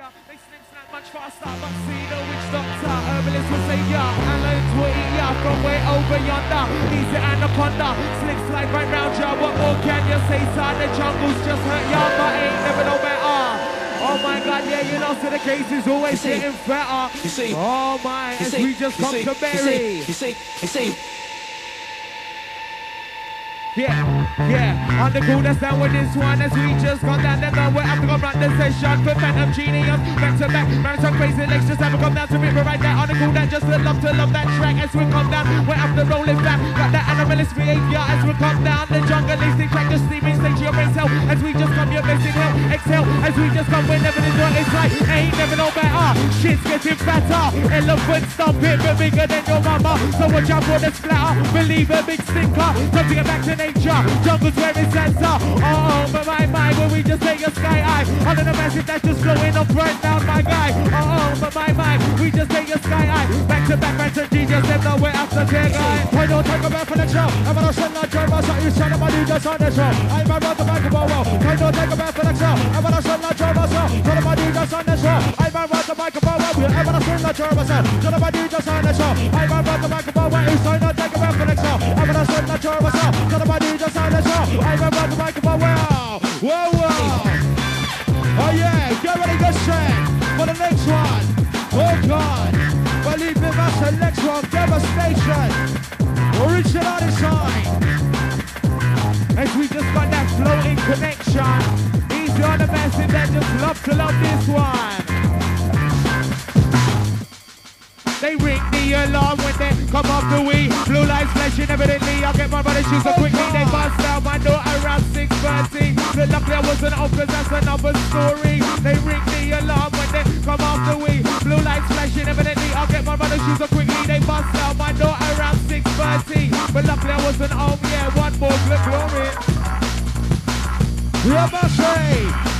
They slip snap much faster, but see the witch doctor. Herbalist will say ya, Alan's will eat ya from way over yonder. Easy anaconda, slick slide right round ya. What more can you say, son? The jungle's just hurt ya, but ain't never no better. Oh my god, yeah, you know, so the case is always see- getting better. you see- oh my, as see, we just come see, to you see, you see, you see, Yeah, yeah, on the cool, that's down with this one as we just gone down the gun. We're after go run the session for Phantom Genius. Back to back, marathon crazy legs just have to come down to river right there on the cool, that just to love to love that track as we come down. We're after rolling back, got that animalist behavior as we come down. The jungleistic track just steaming, stage your brain cell as we just come, your best inhale, exhale as we just come. We're never the joy, it's ain't never no better. Shit's getting fatter, elephant stomping, but bigger than your mama. So watch out for the splatter, believe a big stinker. Time to get back to nature, jungle's where. Oh, but my mind, when we just take a sky high. Under the massive that's just flowing up right down my guy. Oh, but my mind, we just take a sky high. Back to back, back to genius, know we're after tear guy. Why don't take a back for the show? I'm gonna send that driver, so you of a dude just on the show. I'm a run the a wall. Why don't take a back for the show? I'm gonna send that driver, so son of a dude just on the show. I'm a run the a. I'm gonna send a dude just on the show. I'm a the a wall. You sign up, take a the show. I'm gonna send that driver, so dude just on the show. I'm a run the back of a wall. Whoa, whoa. Oh yeah, get ready, get set for the next one. Oh God, believe in next one, devastation. Original design. As we just got that floating connection. Easy on the massive that just love to love this one. They ring the alarm when they come off the weed. Blue lights flashing evidently. I get my brother shoes so quickly. They bust out my door around 6.30. But luckily I wasn't off 'cause that's another story. They ring the alarm when they come off the weed. Blue lights flashing evidently. I get my brother shoes so quickly. They bust out my door around 6.30. But luckily I wasn't home. Yeah, one more good glory. Rabashe,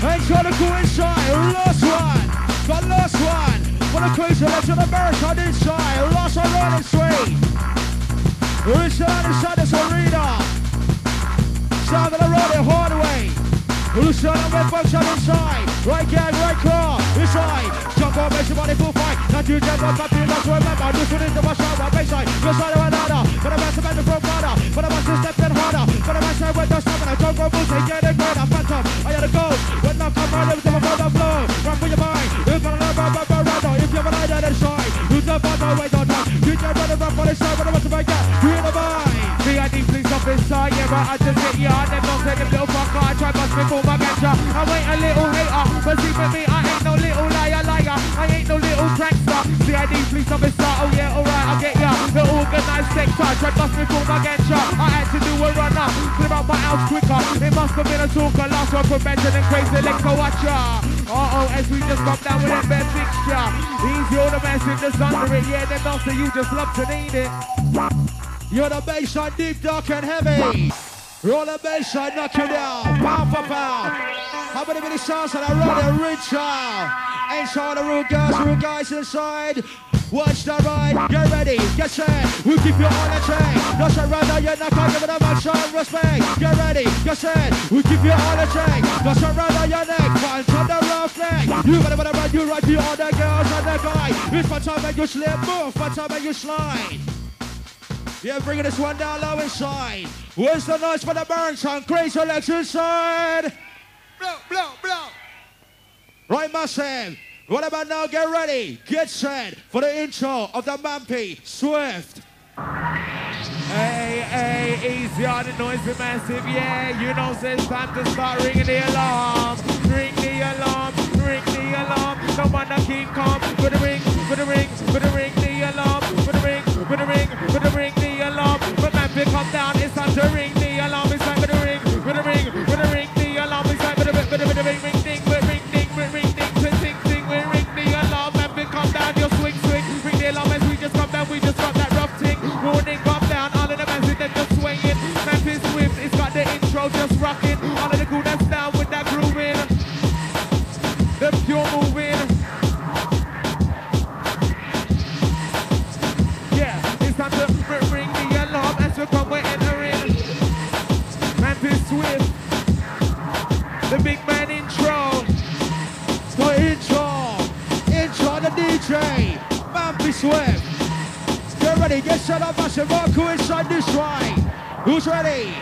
ain't got a cool inside, last one, got last one. For the crazy legend America inside, lost on running straight. Inside, inside this arena. Sound of the road, the hard way. Luciano red function inside. Right gang, right car, inside. Jump on, make your body full fight. Not you jump on, but you must remember. This one is the rush hour, baseline. Your side of another. For the massive and the front runner. For the massive stepping harder. For the massive with the stamina. Don't go boots, they get it greater. Phantom, I gotta go. When I come running with the further the fun, way, don't run. You just run run for the show. But rest of my cat, you in the mind. But I just get ya. Them don't say them little fucker. I try bust me for my ganja. I ain't a little hater, but see for me, I ain't no little liar, liar. I ain't no little prankster. CID police officer, oh yeah, alright, I get ya. The organized sector, try bust me for my ganja. I had to do a runner, clear out my house quicker. It must have been a talker, last one prevention and crazy like a watcher. Uh oh, as we just come down with that bad fixture. Easy all the message just under it, yeah, them don't you just love to need it. You're the baseline deep, dark and heavy. Roll the baseline, knock you down, pound for pound. How many many sounds that I run uh, and reach? Inside the room, girls, room guys inside. Watch the ride, get ready, get set. We keep you on the train. No surrender, you're not gonna give it much of respect. Get ready, get set. We keep you on the train. No surrender, your neck. Punch on the rough neck. You gotta wanna run, you right, you all the girls and the guy. It's my time and you slip, move, my time and you slide. Yeah, bringing this one down low inside. Where's the noise for the burns on Crazy Selection side? Blow, blow, blow. Right, massive. What about now? Get ready. Get set for the intro of the Mampi Swift. Hey, hey, easy on the noise, be massive, yeah. You know, it's time to start ringing the alarm. Ring the alarm, ring the alarm. No one to keep calm. Put the ring, put the ring, put the ring the alarm. Put the ring, put the ring, put the ring the time to ring the alarm. It's time for the ring, put the ring, put the ring the alarm. It's time for the, for the, for the ring, ring, ding, ring, ring, ding, ring, ring, ding, ring, ding, ding, ring, ring the alarm. Man, pick up down, your swing, swing. Ring the alarm as we just come down, we just got that rough thing. Warning, come down, all of the massive, them just swinging. Man, this swift, it's got the intro just rocking. All of the cool that's down Mampi Swift. Get ready, get set up, massive Marco inside this right. Who's ready?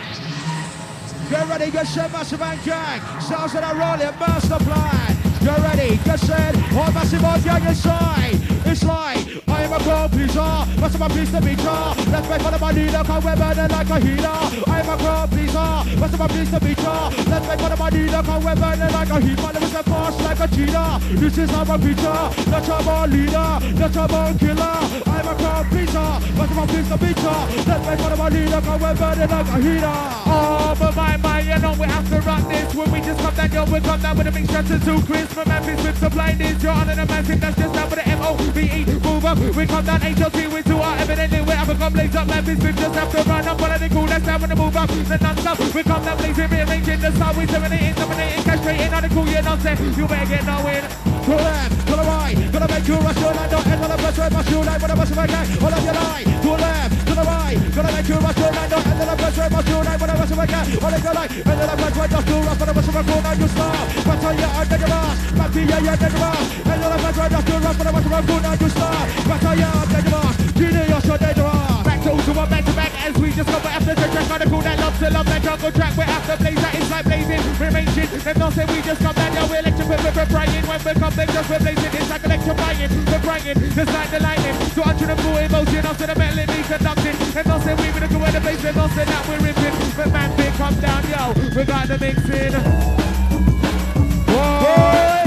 Get ready, get set, massive and gang. Sounds of that rolling master plan. Get ready, get set, all massive on gang inside. It's like I am a girl pleaser, massive man please be jar. Let's make fun of my leader, come we're burning like a heater. I am a girl pleaser, massive man please be jar. Let's make fun of my leader, come we're burning like a heater. Let me get fast like a cheetah. This is our feature, uh, the trouble leader, the trouble killer. I am a girl pleaser, massive man please be jar. Let's make fun of my leader, come we're burning like a heater. Oh, but my, my, you know we have to rock this When we just come down, yo, we come down with a big shot to Chris From Memphis with supply this You're on an massive, that's just down with the M-O-V-E Move up, we come down H-O-T with two R Evidently. We have come blaze up Memphis with just have to run up. Of the coolest down when the move up. The non-stop, we come down blazing Rearranging the style, we terminating, dominating Castrating on the cool, you say You better get no in To the to right, gonna make you rush your line, don't end on the press, right, must you line, when I must make it, hold up your line, to the left, to the right, gonna make you rush your line, don't end on the press, right, must you line, when I must make it, hold up your line, end on the press, right, just to rush, when I it, now you stop, but tell you I'm dead ass, back to you, you're dead ass, end on the press, right, just to rush, when I it, now you stop, but tell you I'm dead ass, genius, as we just back after the track to cool that love to love that jungle track We're after blaze that is like blazing We're ranging Them not say we just come down Now we're electric we're, we're frying. When we come back just we're blazing It's like electrifying We're crying just like the lightning So I try to pull emotion After the metal in me conducting. Them not say we with the cool in the place Them not say that we're ripping. But man big come down yo We got the mixing. Boy!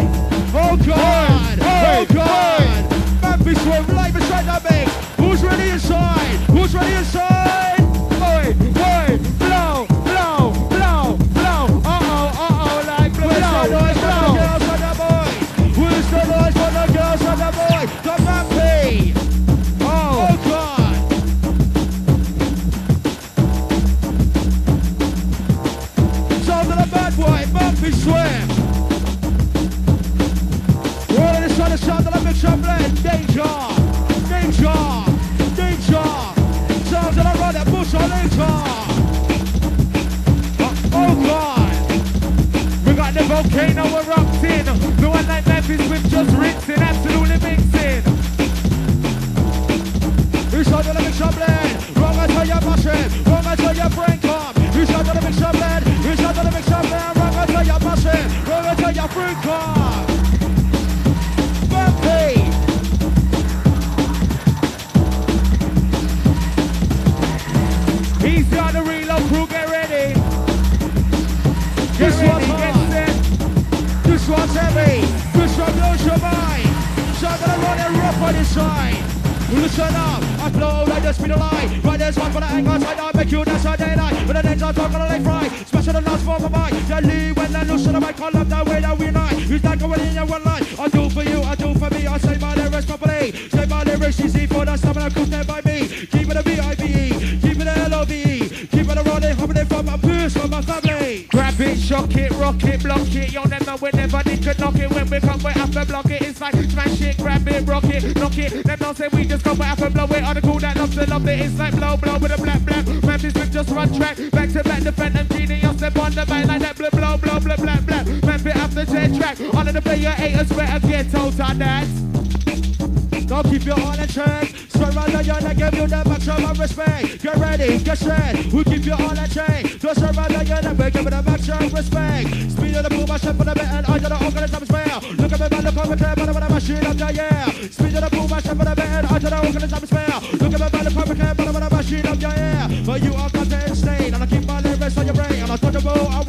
Oh God! Oh God! Memphis Swift, live inside that big. It, block it. You'll never they could knock it. When we come, we have to block it. It's like smash it, grab it, rock it, knock it. Them not say we just come, we have to blow it. On the cool that loves to love it. It's like blow, blow with a black, black. With just one track. Back to back, the phantom genius. Step on the back like that, blow, blow, blow, blow, black, black. Memphis after jet track. On the player haters better get out on that. Don't keep your on and check. Straight round the yard, I give you the maximum respect. Get ready, get set. We keep you on and check. Just around the yard, and give it the maximum respect. Speed of the boom, I step for the bit, and I got the organism as well. Look at me, man, look over there, man, I'm a machine up there, yeah. Speed of the boom, I step for the bit, and I got the organism as well. Look at me, man, look over there, man, I'm a machine up there, yeah. But you are content state, and I keep my lyrics on your brain. And I touch the ball, I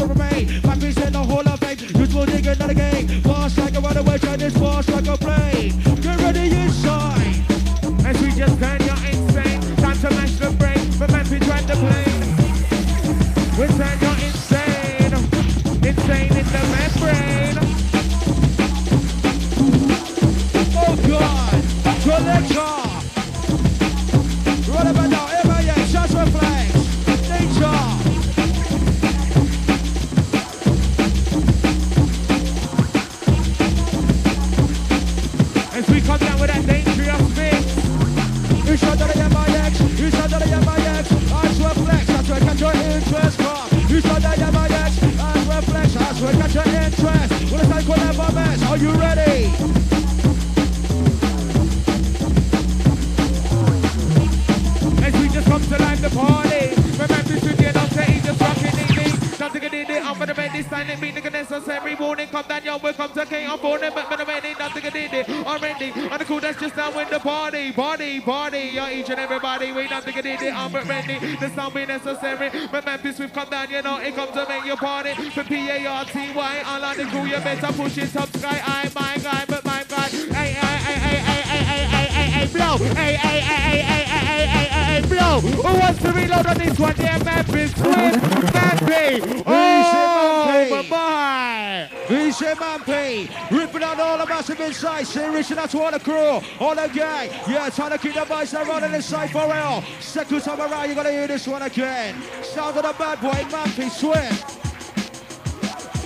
each and everybody, we not thinking it, I'm ready. The sound be necessary. Man, this we've come down, you know, it comes to make your party. For P-A-R-T-Y, all on the crew, you better push it up sky. I, my guy, but my guy. Hey, hey, hey, hey, hey, hey, hey, hey, hey, hey, blow. Hey, hey, hey, hey, hey, hey, hey, hey, blow. Who wants to reload on this one? Yeah, Memphis, Swift, Mappy. Oh, bye-bye. VJ Mampi, ripping out all the massive inside, serious and that's all the crew, all the gang, yeah, trying to keep the boys running inside for real. Second time around, you're gonna hear this one again. Sound of the bad boy, Mampi, Swift.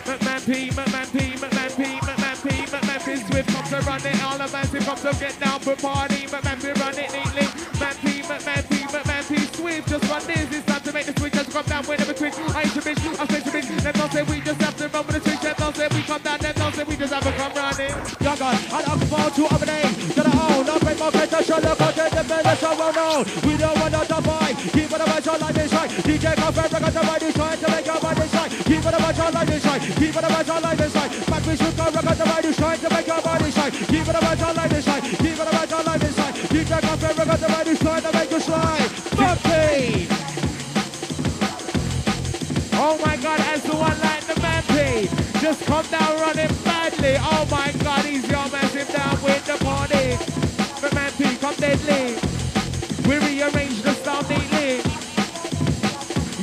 McMahon P, McMahon P, McMahon P, Swift to it, all the to get down for party, McMahon P run it neatly, Man Swift just run this, it's time to make the switch, just come down whenever twitch, I ain't a bitch, I say to bitch, them don't say we just have to run with the switch, them don't say we come down, them don't say we just have to come running. Young gun, I look forward to other name, to the not make more better, content, the business so well known, we don't want to divide, keep on the bunch on like this right, DJ Confirm, record the he's trying to make your mind inside, keep on the bunch on like this right, keep on the bunch on like this right, back we should go, record the right, trying to make your body shine, keep the bunch on like this right, keep on the bunch on like this right, DJ Confirm, record the right, he's trying to make you slide, Bumpy! Oh my god, as the one like the man P, just come down running badly. Oh my god, he's your massive down with the party. The man P, come deadly. We rearrange the.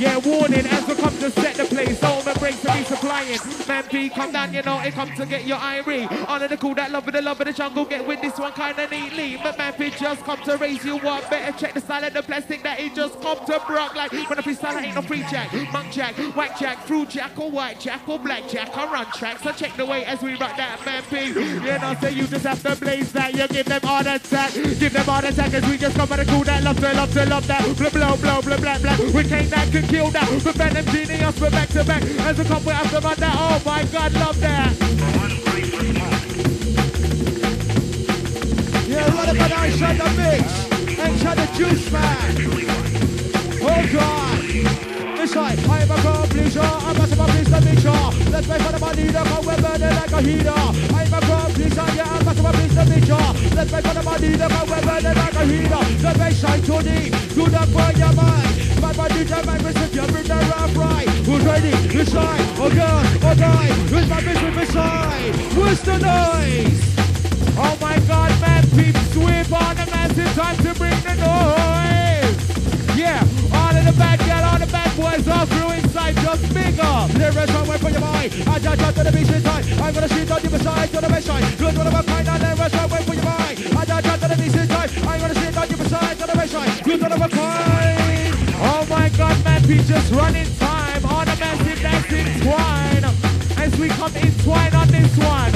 Yeah, warning as we come to set the place. All the breaks to be supplying. Man P, come down, you know, it comes to get your irie. Honor the cool, that love of the love of the jungle. Get with this one kinda neatly. But man P just come to raise you up. Better check the style of the plastic that he just come to brock. Like when I freestyle, ain't no free jack. Monk jack, whack jack, fruit jack, or white jack, or black jack. I run track. So check the way as we rock that man P. You know, say you just have to blaze that. You give them all the attack. Give them all attack as we just come at the cool, that love to love to love that. Blah, blah, blah, blah, blah, blah. We came back can kill that. Prevent them genius, we're back to back. As we we have to run that. Oh my god, love that. Yeah, what about I shot the mix? And shot the juice man. Oh God. Side, I am a completion. I'm a super of mixture. Let's make fun of my leader, come we're burning like a heater. I am a completion, yeah, I'm a super of mixture. Let's make fun of my leader, come we're burning like a heater. The bass shine too deep, do not burn your mind. My body, DJ, my business, you bring the rough right. Who's ready? This side, oh God, oh guy. Who's my business beside? Where's the noise? Oh my god, man, peep sweep on the massive time to bring the noise. Yeah, all of the bad boys all through inside, just bigger. Lyrics one way for your mind. I judge out to the beach inside. I'm gonna shoot on the side to the side. Good one of a kind and lyrics one way for your mind. I judge out to the beach inside. I'm gonna shoot on the side to the side. Good one of a kind. Oh my god, man, peep just running time on a massive dancing twine. As we come in twine on this one.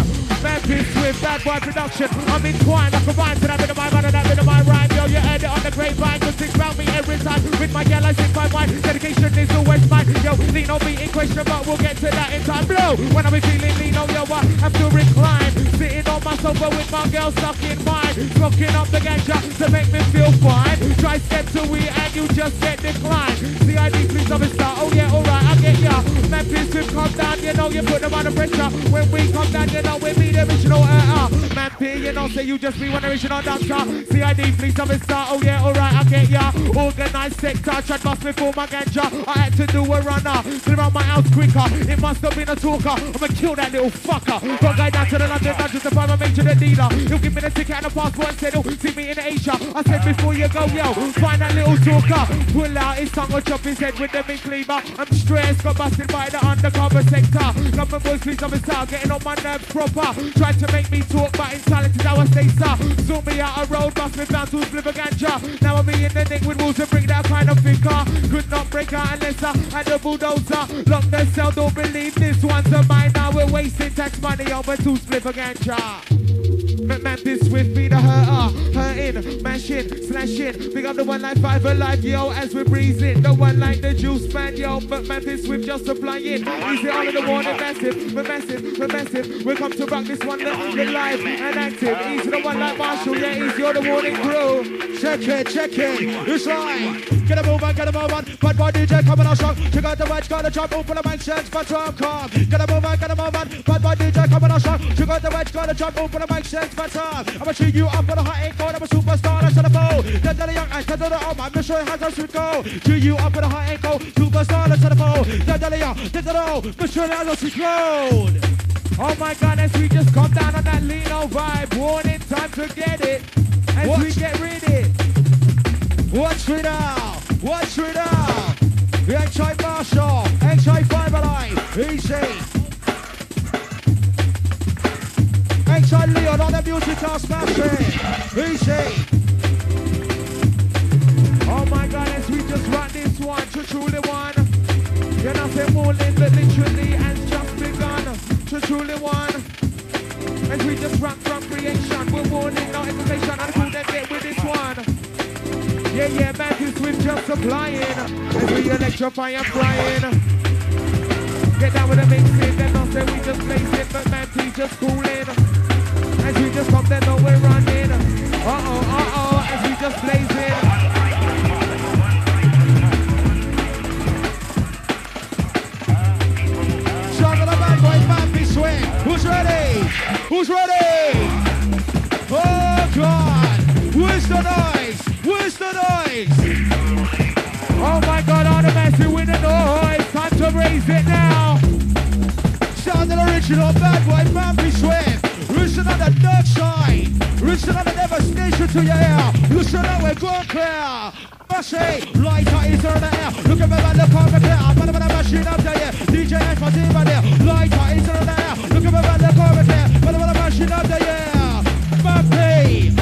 Peep with bad boy production. I'm in twine, I combine to that bit of my man and that bit of my rhyme. Yo, you heard it on the grapevine. Just think about me every time. With my girl, I sing my. Dedication is always mine. Yo, lean on me in question, but we'll get to that in time. Blow! When I'm feeling lean on yo, I have to recline. Sitting on my sofa with my girl stuck in mine. Smoking up the ganja to make me feel fine. Try step to we and you just get declined. CID, please of a star. Oh yeah, alright, I get ya. Man, please will come down, you know, you put them under pressure. When we come down, you know, we be the original uh, uh. Man, P, you know, say you just be one original dancer. CID, please of a star. Oh yeah, alright, I get ya. Organized sector, tried bust me for my ganja. I had to do a runner. Clear out my house quicker. It must have been a talker. I'ma kill that little fucker. Got guy down to the London Dungeons to find my mate to the dealer. He'll give me the ticket and the passport and said he'll see me in Asia. I said before you go, yo, find that little talker. Pull out his tongue or chop his head with the big cleaver. I'm stressed, got busted by the undercover sector. Government boys, please his style, getting on my nerves proper. Tried to make me talk, but in silence is how I stay sir. Zoom me out a road, bust me down to flip a ganja. Now I'm in the nick with rules to bring that kind of thinker. Could not break out unless I had a bulldozer. Lock the cell, don't believe this one's a mine. Now we're wasting tax money on over two split a ganja. Man, this with me the hurter, uh, hurting, mashing, slashing. Big up the one like five alive, yo, as we're breezing. The one like the juice man, yo. But man, this with just supplying. Easy all of the warning, massive, we're massive, we're massive. We come to rock this one, the live and active. Easy the one like Marshall, yeah, easy you're the warning crew. Check it, check it. It's right. Get a move on, get a move on. Bad boy DJ coming out strong. Check out the wedge, got a jump, open the mic, sense, but drum come. Get a move on, get a move on. Bad boy DJ coming out strong. Check out the wedge, got a jump, open the mic, sense, but one time. I'ma treat you up on a hot cold. I'm a superstar, that's the phone. Then the young can do the old man. Make sure how to go. Treat you up on a hot cold. Superstar, that's the phone. Then the young, then the old. Make sure how to go. Oh my God, as we just come down on that Lino vibe. Warning, time to get it. As What? we get ready. Watch it now. On the music are smashing. Easy. Oh my God, as we just run this one to truly one. You're not saying morning, but literally has just begun to truly one. As we just run from creation, we're warning, no hesitation, and cool that get with this one. Yeah, yeah, Matthew Swift just supplying. As we electrify and flying. Get down with the mixing, then not say we just blazing, but Matthew just cooling. As we just come, then know we're running. Uh-oh, uh-oh, as we just blazing. Shout to the bad boy, Mappy Swing. Who's ready? Who's ready? Oh God! Where's the noise? Where's the noise? Oh my god, all the messy with the noise. Time to raise it now. Sound the original bad boy, Mappy Swing. Listen on the dark side. Listen on the devastation to your ear. Listen on we're going clear. Massy, lighter is on the air. Look at me, man, on the clear. I'm gonna machine up there. DJ X, my team, there. Lighter is on the air. Look at me, man, on the clear. I'm gonna machine up there. Mappy.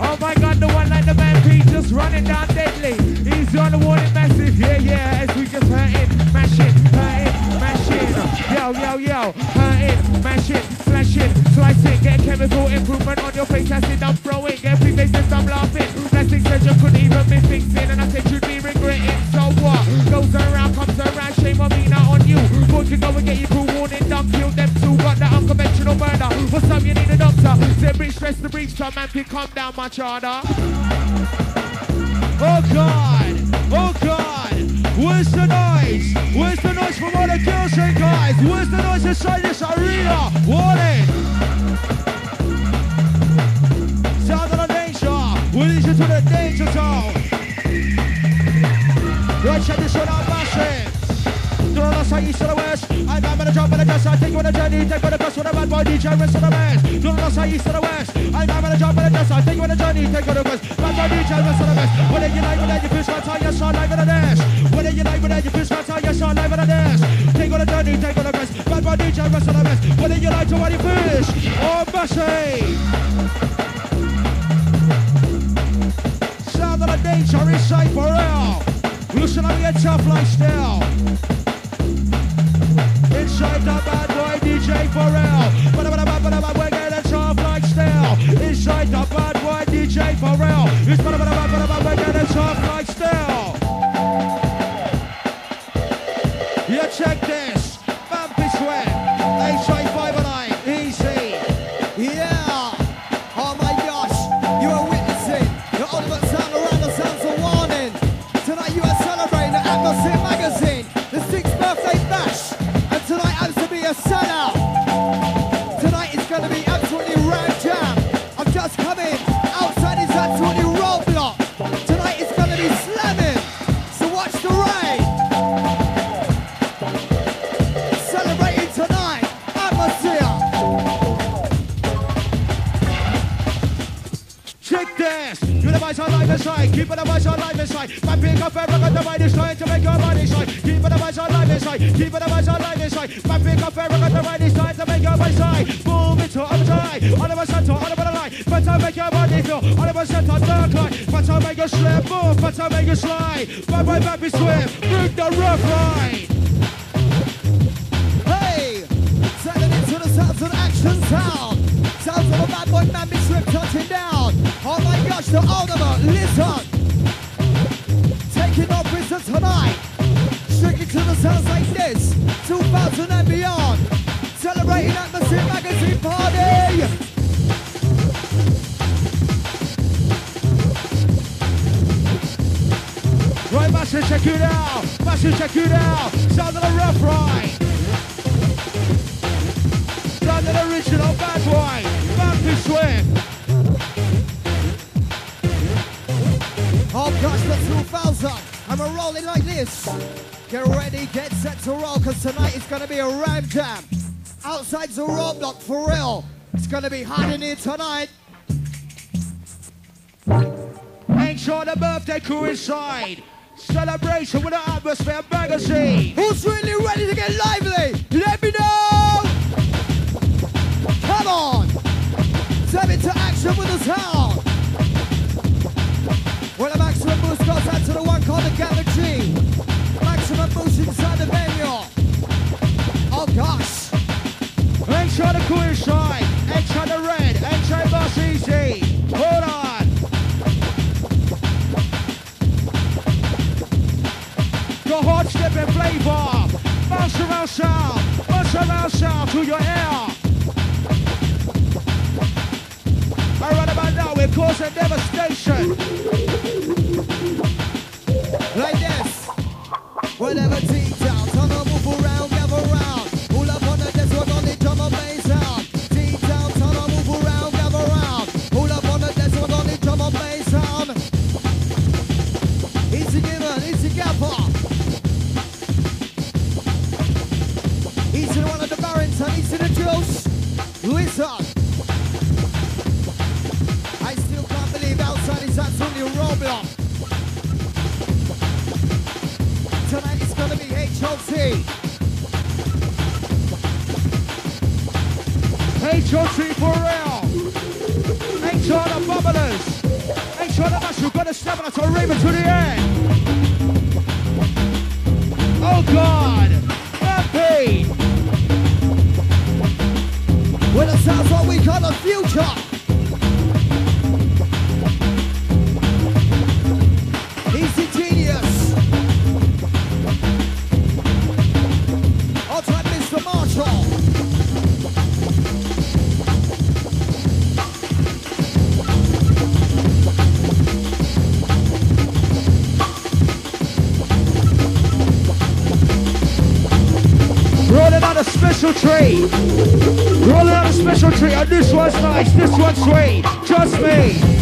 Oh my god, the one like the man P just running down deadly. He's on the warning massive. Yeah, yeah, as we just hurt it, mash it, hurt it, mash. Yo, yo, yo, hurt Chemical improvement on your face. I Acid, I'm throwing. Every face just I'm laughing. Plastic surgeon couldn't even be fixing. And I said you'd be regretting. So what? Goes around, comes around. Shame on me, not on you. Boy, can go and get your crew warning. Don't kill them two. Got that unconventional murder. What's up? You need a doctor. Say, bitch, stress the breach. So man, can calm down, my harder. Oh God! Oh God! Where's the noise? Where's the noise from all the girls and guys? Where's the noise inside this arena? Warning! To the danger zone! One out, massive! Throw us out east to the west. I'm back with a jump and a dress. I take you on a journey. Take on the best with a bad boy DJ. Rest of the best. Throw us out east to the west. I'm back with a jump and a dress. I take you on a journey. Take on the best. Bad boy DJ. Rest of the best. Whether you like, whether you feel smart, how you shine live in the dash. Whether you like, whether you feel smart, how you shine live in the dash. Take on a journey. Take on the best. Bad boy DJ. Rest of the best. Whether you like to what you fish oh, or Massey. Sound of the danger for real. To me, a tough lifestyle. Inside the bad boy DJ Pharrell. But but we're getting tough like steel. Inside the bad boy DJ Pharrell. It's but we're getting tough steel. Yeah, check this. The mind is trying to make your body shine. Keep the voice on live inside. Keep the voice on live inside. My pick up every got the mind is trying to make your body shine. Boom, it's all time. All of a sudden, all of a line. But I make your body feel. All of a sudden, dark light. But I make you slip. Boom, but I make you slide. Bye bye, baby swim. Bring the rough ride. Hey! Settling into the sounds of action sound. Sounds of a bad boy man be swift touching down. Oh my gosh, the ultimate listen. to the sounds like this, 2000 and beyond. Celebrating at the Sin Magazine Party. Right, Master, check it out. Master, check it out. Sound of the rough ride. Sound of the original bad boy. Marcus Swift. Oh I'm a rolling like this. Get ready, get set to roll, because tonight it's going to be a ram jam. Outside the roadblock, for real. It's going to be hot in here tonight. Make sure the birthday crew inside. Celebration with an atmosphere magazine. Who's really ready to get lively? Let me know! Come on! Step into action with the sound! Well, the maximum boost goes out to the one called the Galaxy. Clear side. Entry the red. Entry boss easy. Hold on. Hard flavor. Bounce around south. Bounce around south to your about now, we're causing devastation. Like this. Whatever special treat, and this one's nice, this one's sweet, trust me.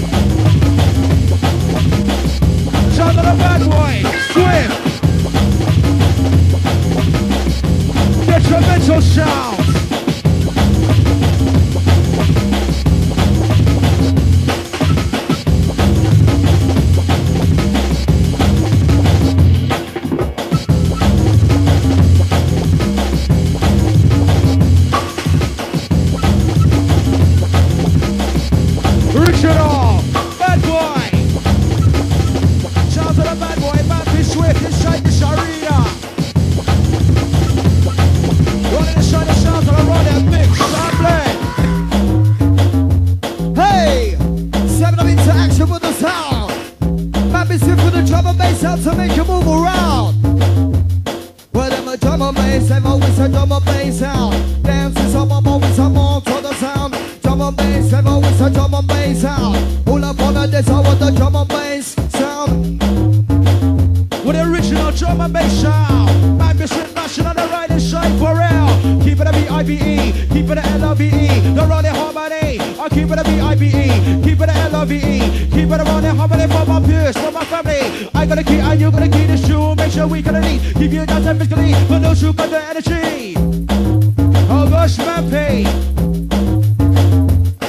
Josh Mappy.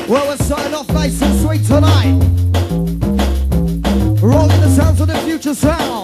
Well, we're starting off nice and sweet tonight. Rolling the sounds of the future sound.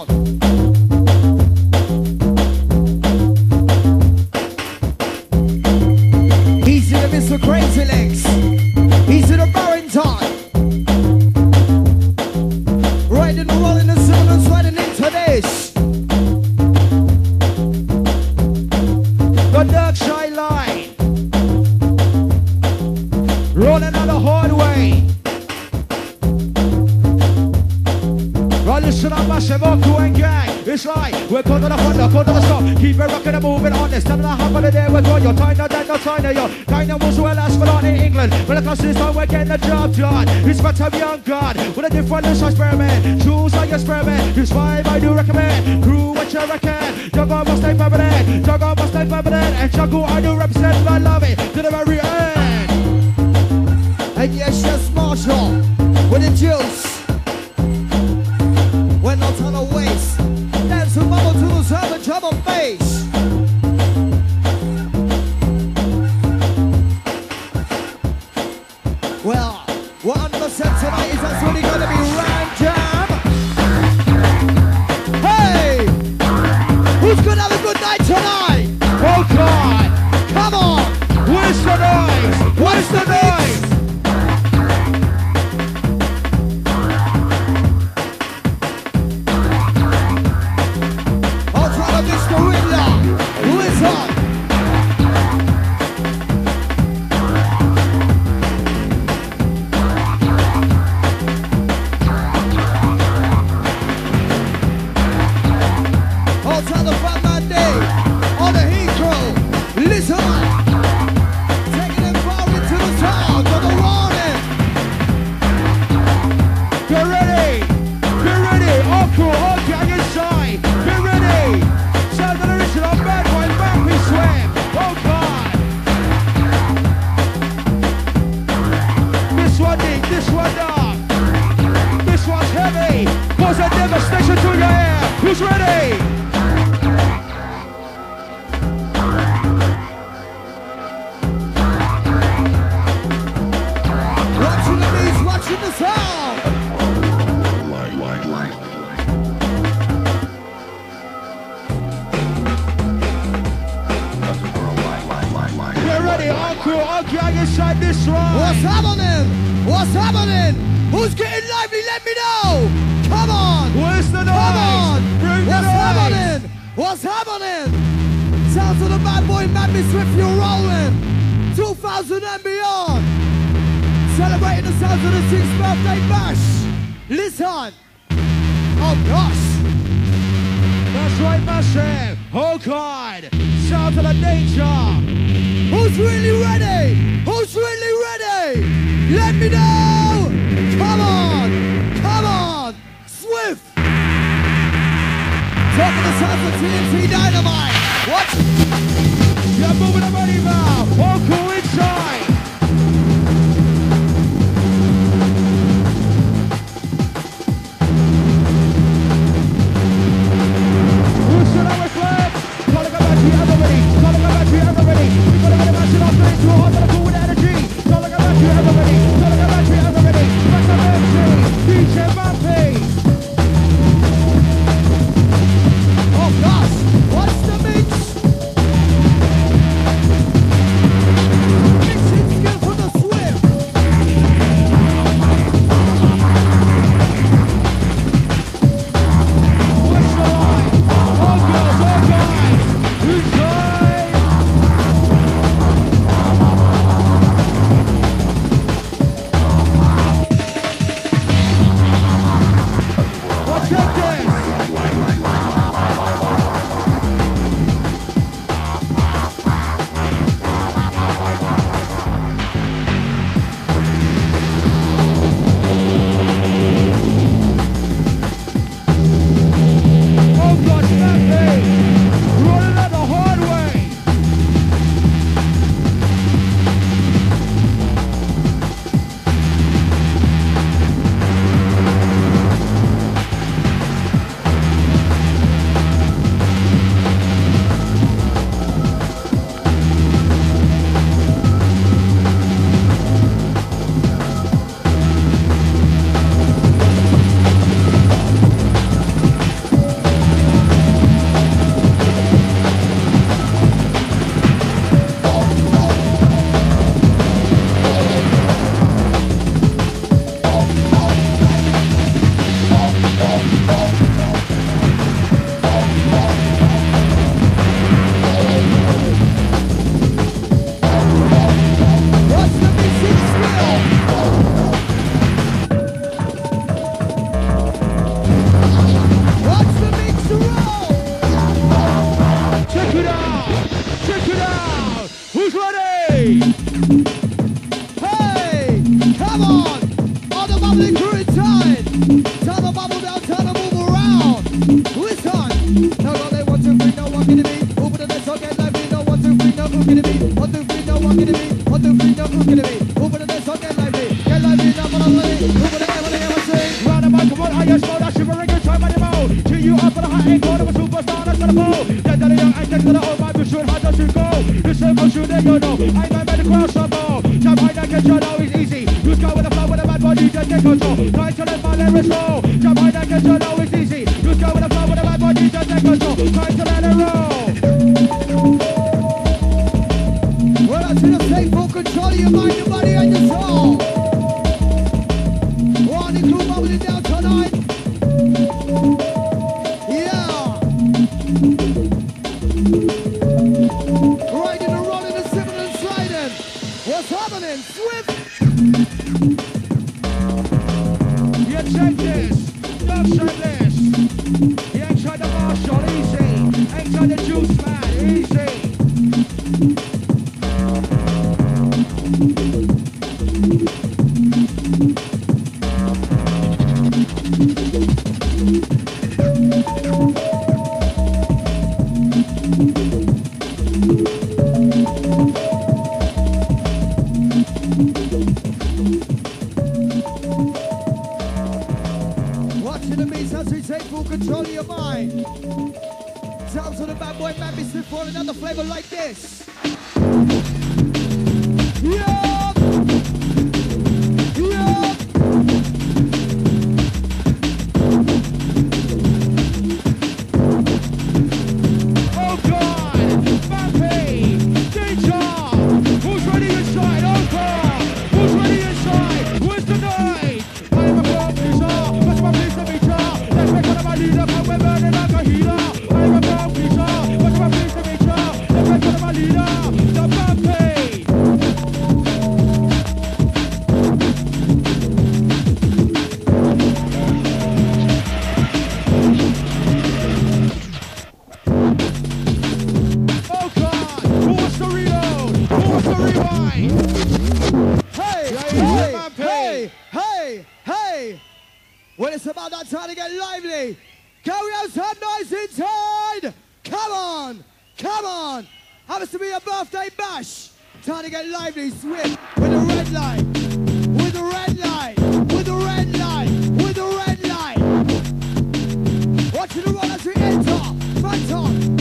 to the one as we enter. Phantom.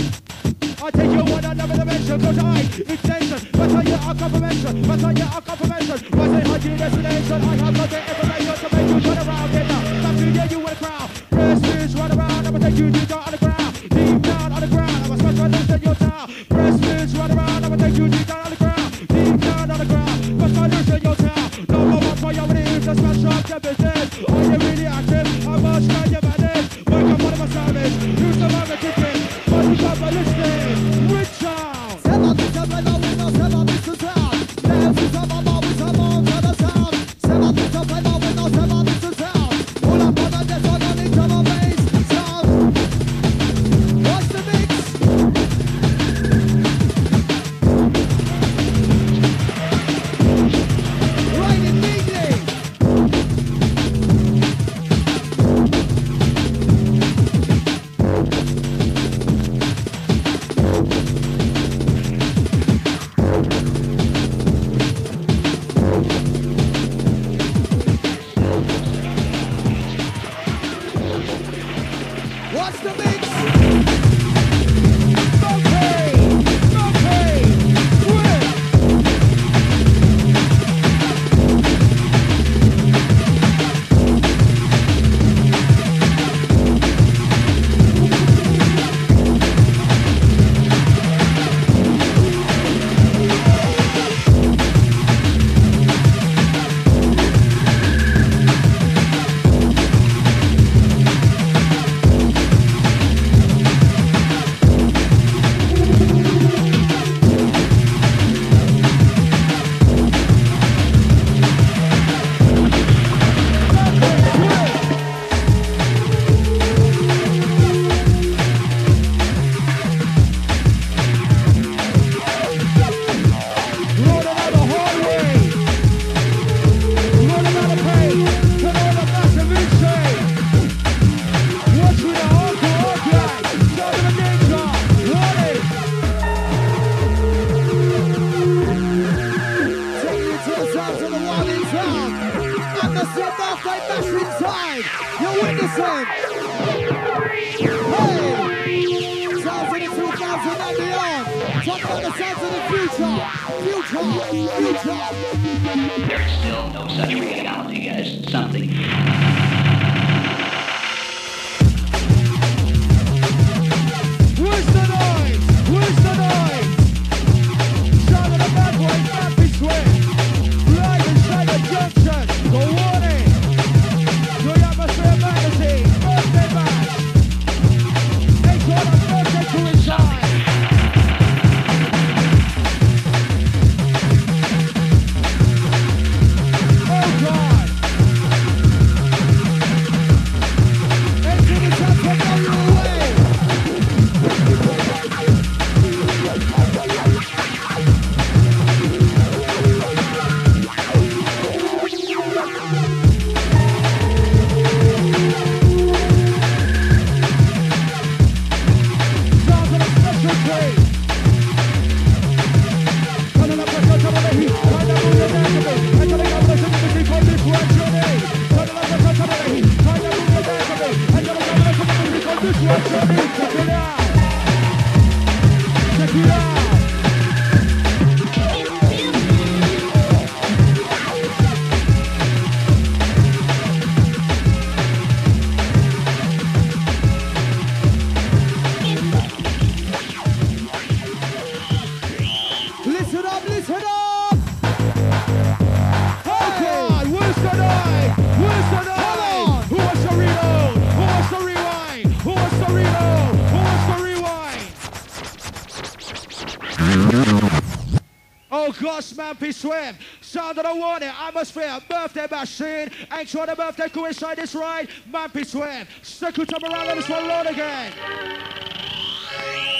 I take your word one another dimension, cause I extension. But I get a confirmation, but I get a confirmation. But I hide your destination, I have got the. Man. Sound of the warning, atmosphere, birthday machine. Ain't sure the birthday coincide this right. Man, with them around, let us one load again.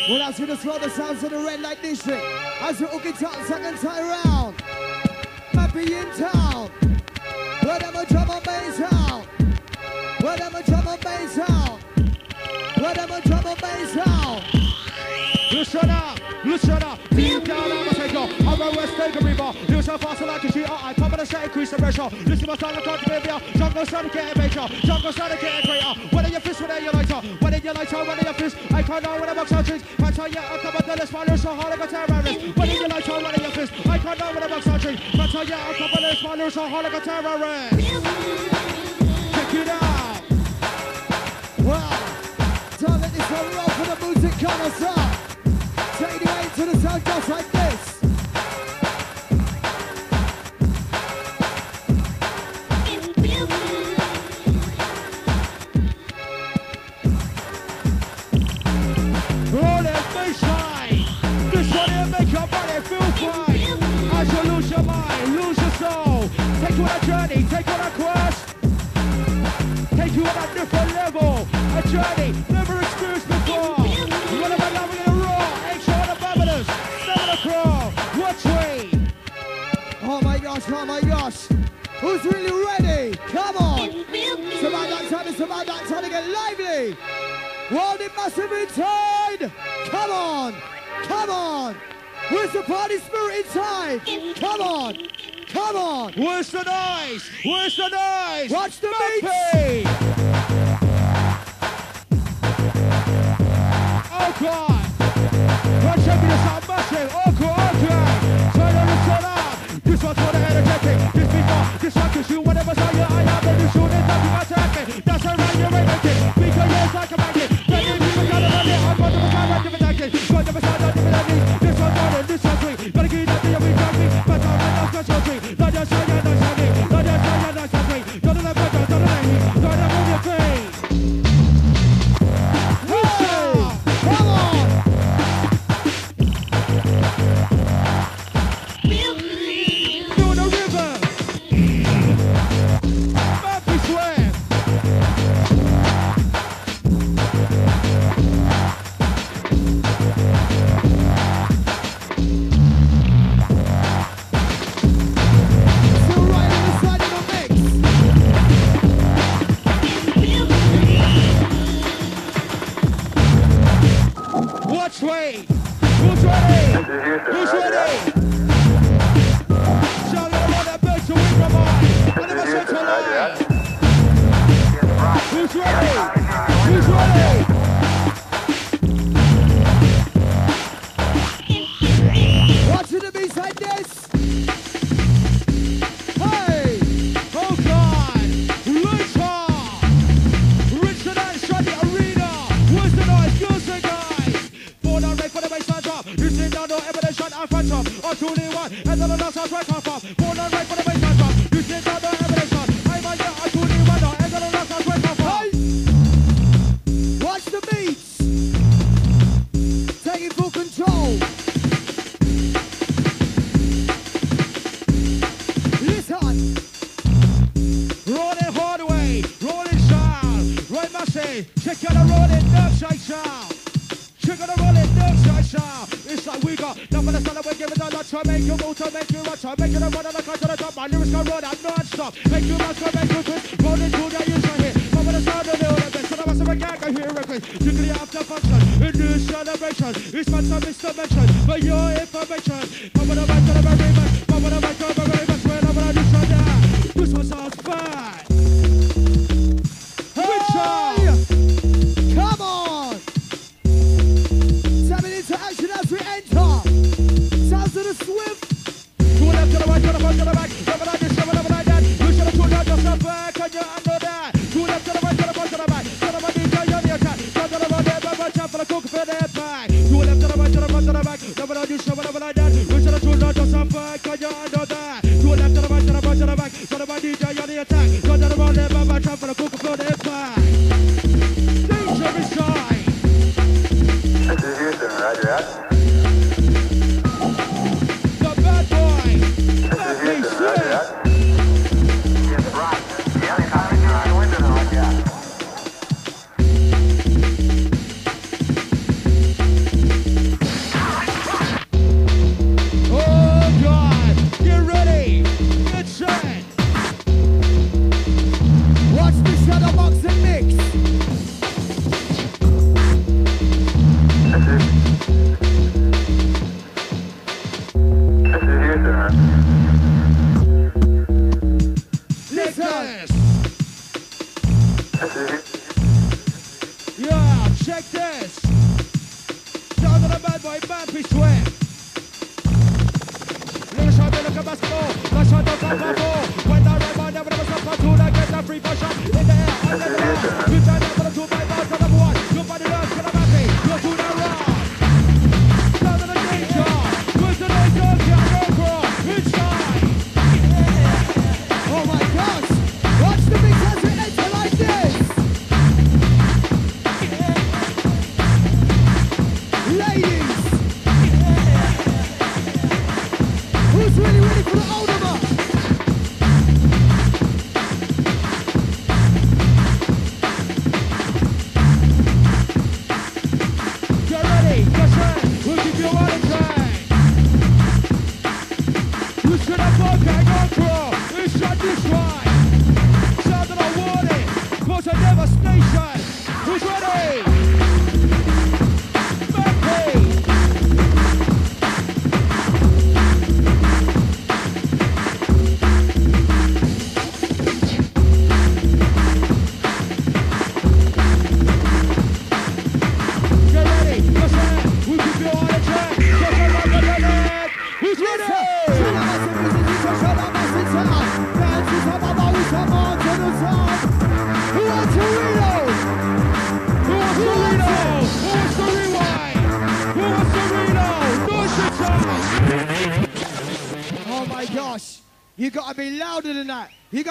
Well, gonna swell the sounds of the red light district. As we hook it up, second time round. Mampi in town. Drum and bass out. Drum and bass out. Drum and bass out. Listen up, listen up. So fast like a G. I come on the set, increase the pressure. Listen, my style, I'm trying to be here. Jungle started getting major. Jungle started getting greater. Whether your fist, whether your lighter. Whether your lighter, whether your fist. I can't know when I box out tricks. I tell you, I come on the my so hard like a terrorist. Whether your lighter, whether your fist. I can't know when I box out tricks. I tell you, I come on the my so hard a terrorist. Check it out. Wow. Let this one roll for the music connoisseur. Take it away to the sound just like this. Journey, take on a quest. Take you on a different level. A journey never experienced before. One of my loving in the raw. Ain't sure the. Never the crawl. Watch me. Oh my gosh, oh my gosh. Who's really ready? Come on. It's about that time, it's about that time to get lively. World in massive inside. Come on. Come on. Where's the party spirit inside? Come on. Come on. Where's the noise? Where's the noise? Watch the Murphy. Oh God! Watch out, this are massive. Oh God, okay. Turn on the turn up. This one's for the energetic. This beat this one gives you whatever side you I have. Then you shoot it, nothing attacking. That's around your energy. Because you're like a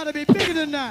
You gotta be bigger than that.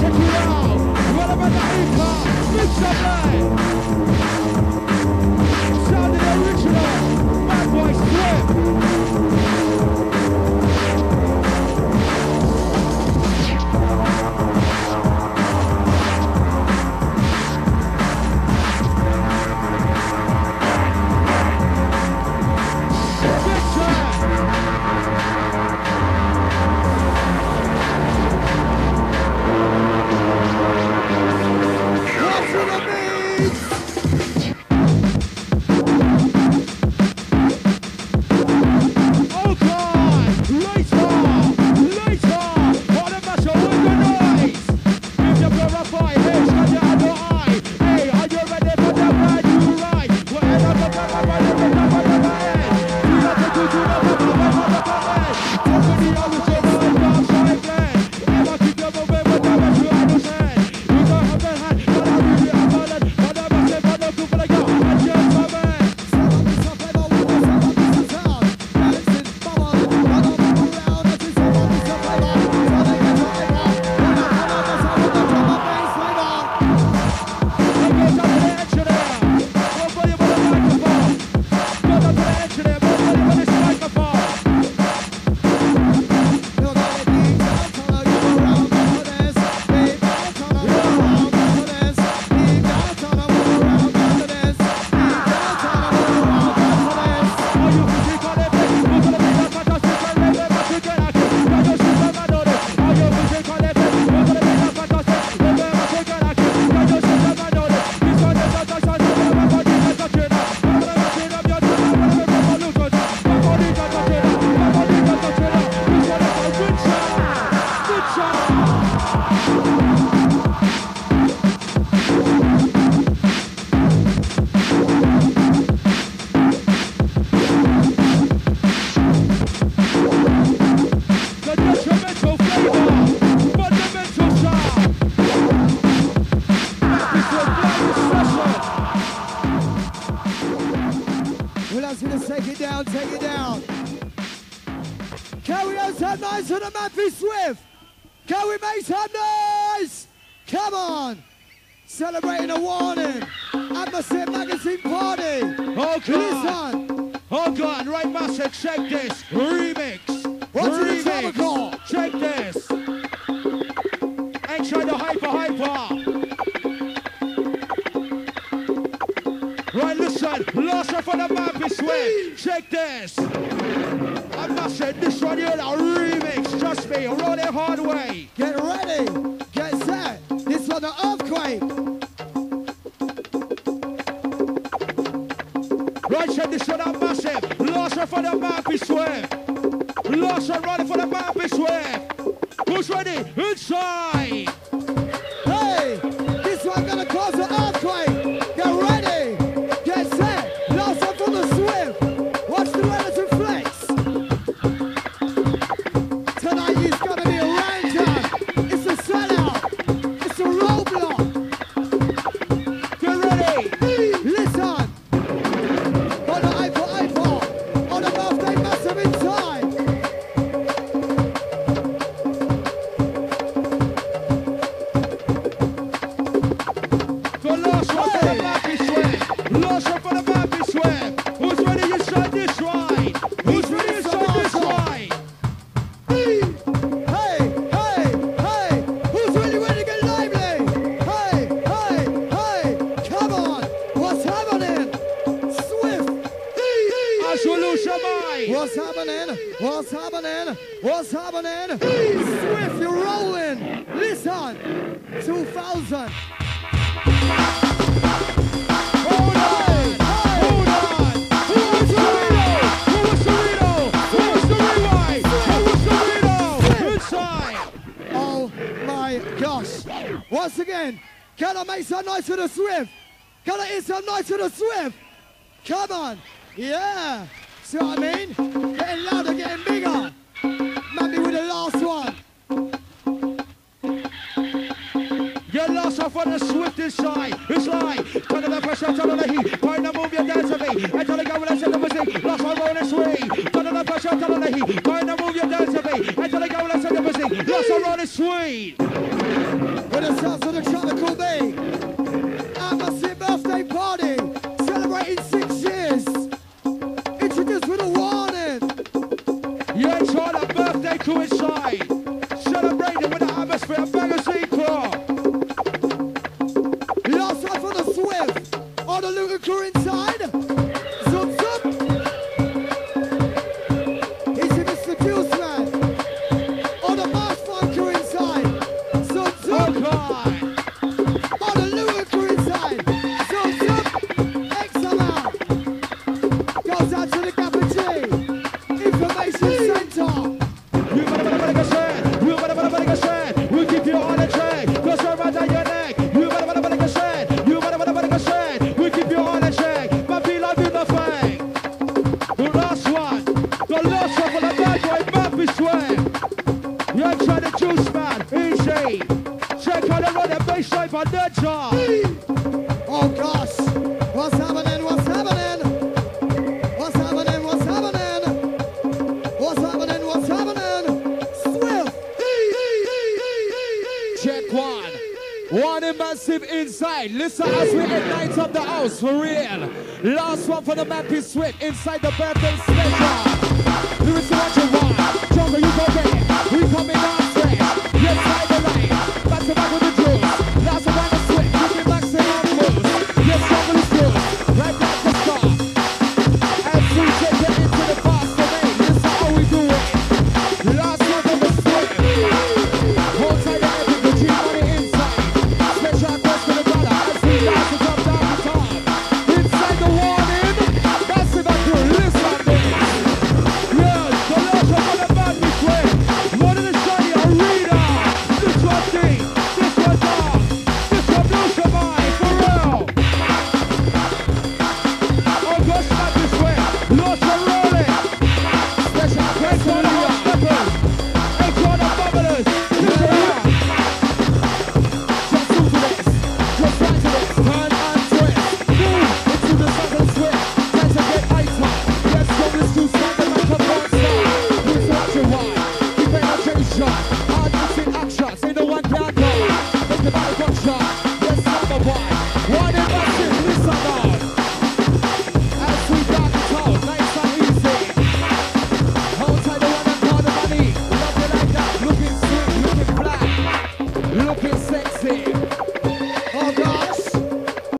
check it out Sound original Bad boy slip check, check this. Remix. What's Remix. Check this. And try the hyper, hyper. Right, listen. Last one for the map is way. Check this. I must say this one here, a remix. Trust me, roll it hard way. in. Can I make some noise for the Swift? Can I hear some noise for the Swift? Come on. Yeah. See what I mean? Getting louder, getting bigger. Maybe with the last one. Your last one for the Swift inside. It's like, turn on the pressure, turn on the heat. Find the move, your dance with me. I tell the guy when I said the music. Last one, roll and swing. Turn on the pressure, turn on the heat. Yes, I'm running sweet. When it sounds the inside. Listen as we ignite up the house for real. Last one for the Mampi Swift inside the birthday special. Do it so what you want. Jungle, you go get it. We coming out straight.